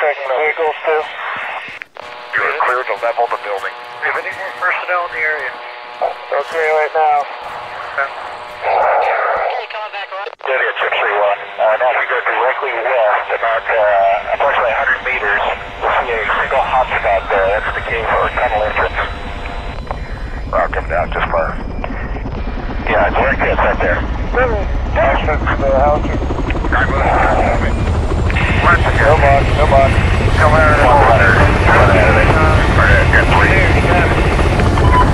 checking the vehicles too. You are clear to level the building. Do you have any more personnel in the area? Okay, right now. Steady at 631. Uh, now if you go directly west, about uh, approximately 100 meters, you'll see a single hotspot there. That's the cave or tunnel entrance. I'll come down just far. Yeah, direct hits right there. Action to the house. Right with the Once again. Come on, come on. Come here. One letter. One letter. Or, uh, get three.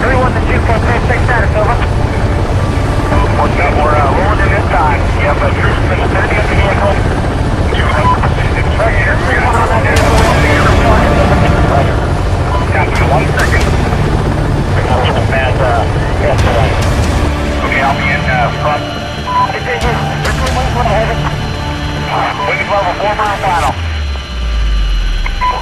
Everyone, the 2.36 status, over. What's up? We're uh, rolling in this time. Yep, but you're steady at the vehicle. Copy, one second. And, uh, yes, uh, okay, I'll be in, uh, front. Continue. Wing level four mile final.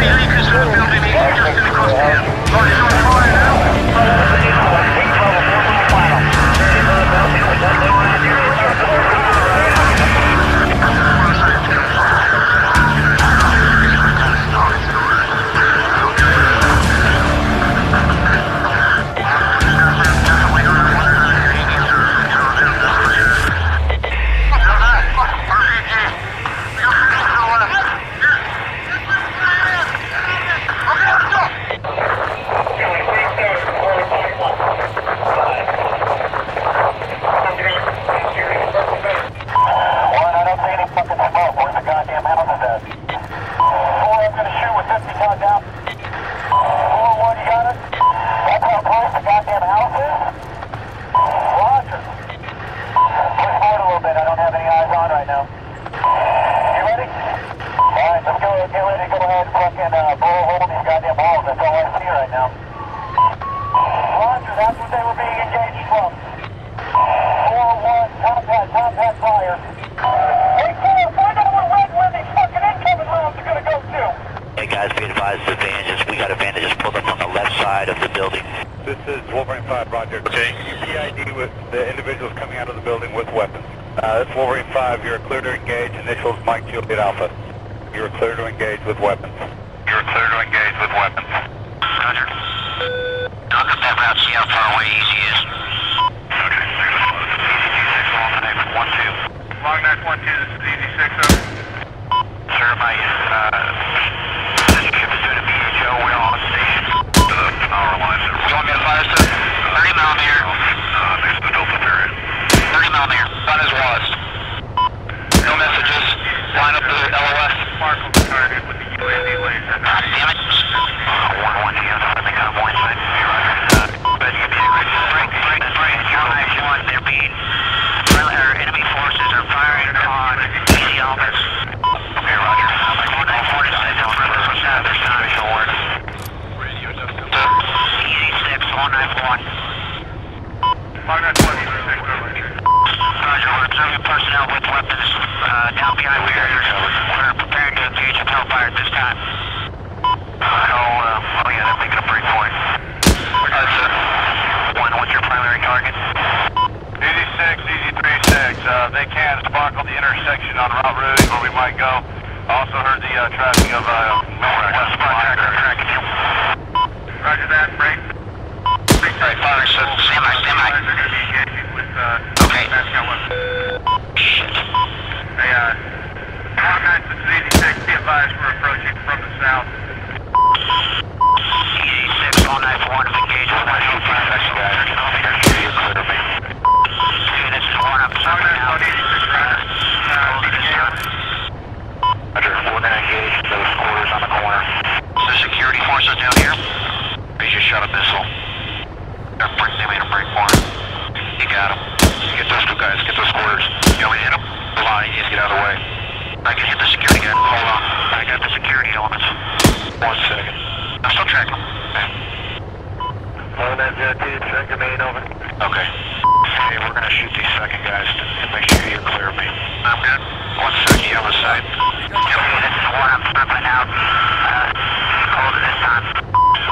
can clear our family. One, Uh, this is Wolverine 5, you're clear to engage. Initials Mike Juliet Alpha. You're clear to engage with weapons. You're clear to engage with weapons. Roger. I'll come back out see how far away Easy is. Okay. Long knife 1-2. Long knife 1-2, this is Easy 6 over. Sir, my uh, ship is due to BHO. We're on station. Power lines are... You want me to fire, sir? 30 millimeter. Uh, next to the Delta variant. 30 millimeter. Sun is was. No messages. Line up the LOS. Mark will be targeted with the UAV laser. Ah, damn it. Uh, 1-1 to you. I think I'm one side. Roger. Uh, bet you can be ready. Break, break, break. John Knife 1, they're being... Or enemy forces are firing on easy Alphas. Okay, Roger. One Knife 1 is sent over to the southern side. Visual awareness. Easy 6, one Knife 1. Long knife 1, Easy 6 over. Roger, we're observing personnel with weapons behind barriers. We're preparing to engage with Hellfire at this time. Hell, uh, oh yeah, they're making a break point. Sir. One, what's your primary target? Easy 6, Easy 3-6. Uh, they can sparkle the intersection on Route Rouge where we might go. Also heard the uh, tracking of uh, West now. E86, are down here? They just shot a missile. They're break, they made a break one. You got him. Get those two guys, get those quarters. You want me to hit them? Line, you need to get out of the way. I can hit the security guy speed limits. One second. I'm still tracking them. One FJT, check main, over. Okay. Hey, we're gonna shoot these second guys and make sure you clear me. I'm good. One second, you have a sight. Okay, this is one, I'm stepping out. Uh, hold it this time.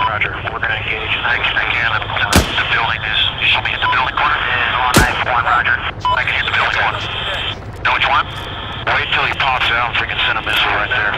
Roger, we're gonna engage as quick as I can. The, the building is, you should be at the building corner. This is on knife one, Roger. I can hit the building corner. Know what you? Wait till he pops out so we can send a missile right there.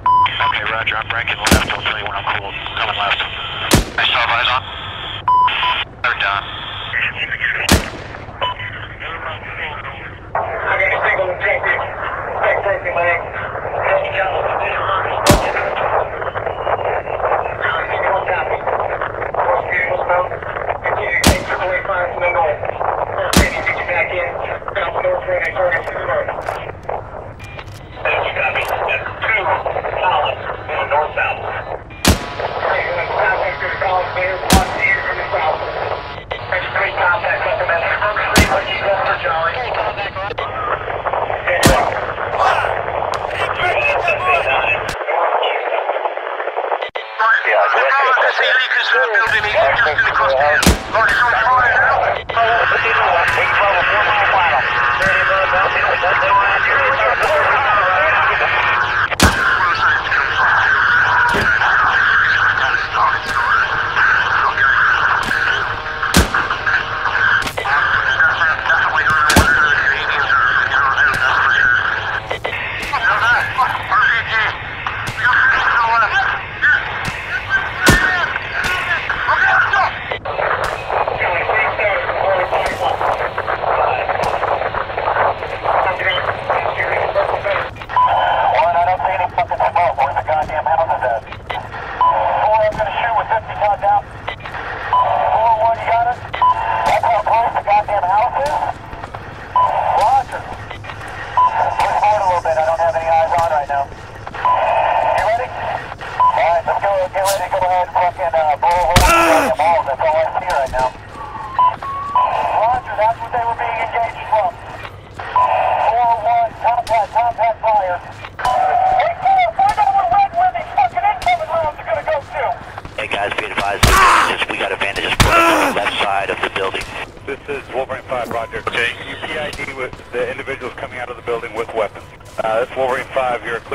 Roger, I'm braking left. I'll tell you when I'm cool. Coming left. I saw eyes on. Third down. I got a single objective. Back safety, man.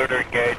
Predator engaged.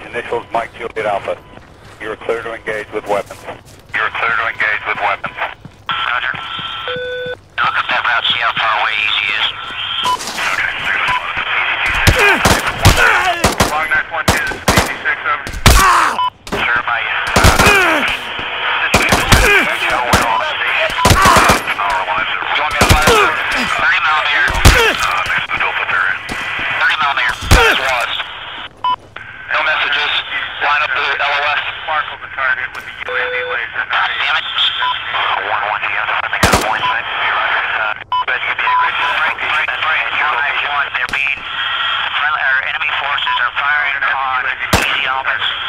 office.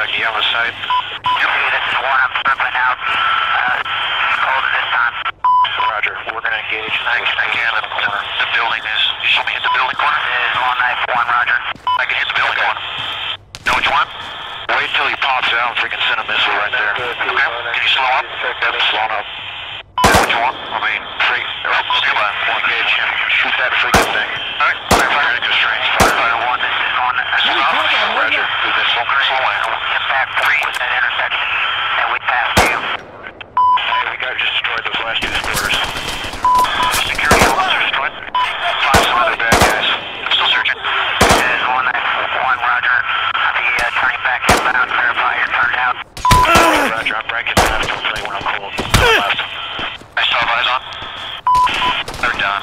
One. You on the site? Okay, this is one. I'm circling out. Uh, hold it this time. Roger. We're gonna engage. Thanks. I can the. The building is. You should me hit the building corner. This is one knife one, Roger. I can hit the building corner. Know you want? Wait till he pops out so we can send a missile right there. Okay? Can you slow up? Yep, slow up. What you? I mean, free. Stand by. Engage him. Shoot that freaking thing. Alright. Fire constraints. Firefighter 1. This is on. This is on. Roger. Do this. Slow slow down. Impact 3 with that intersection. And we passed you. Hey, we got just destroyed those last two squares. Security officer destroyed. Find some other bad guys. I'm still searching. This is one knife one, Roger. I'll be uh, turning back inbound. Verify your turn out. Roger, I'm breaking left. Don't play when I'm cold. Left. I still have eyes on. They're done.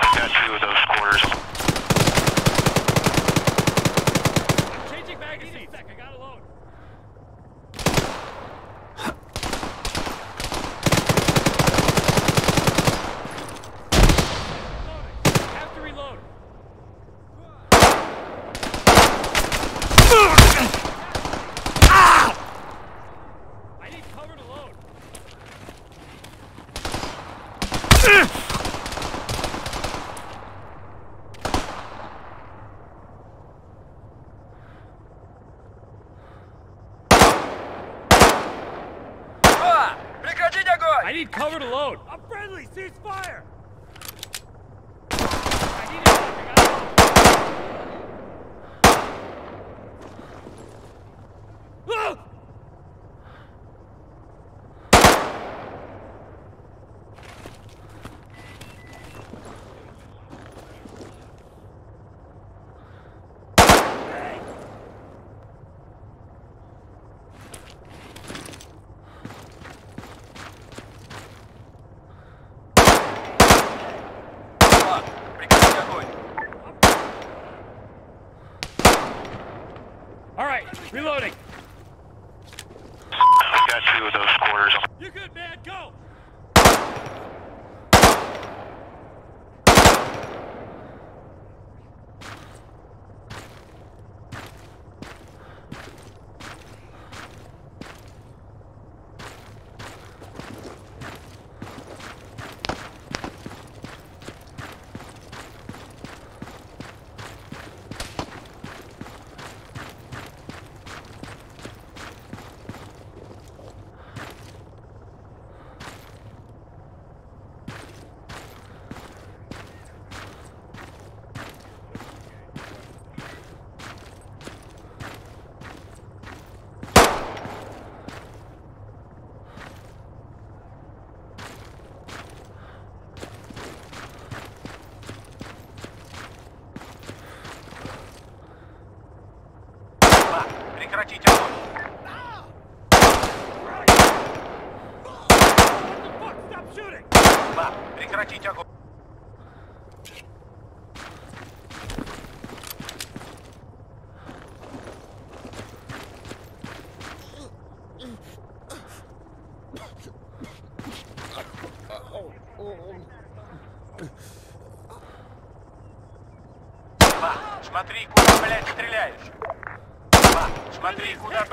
We got two of those quarters. Changing magazines. I got a load. Reloading. Have to reload. I need cover to load. I need cover to load. I'm friendly. Cease fire. I need it. I got it. Ah! All right, reloading. We got two of those quarters. You good, man? Go. Смотри, куда, блядь, стреляешь. Ба, смотри, куда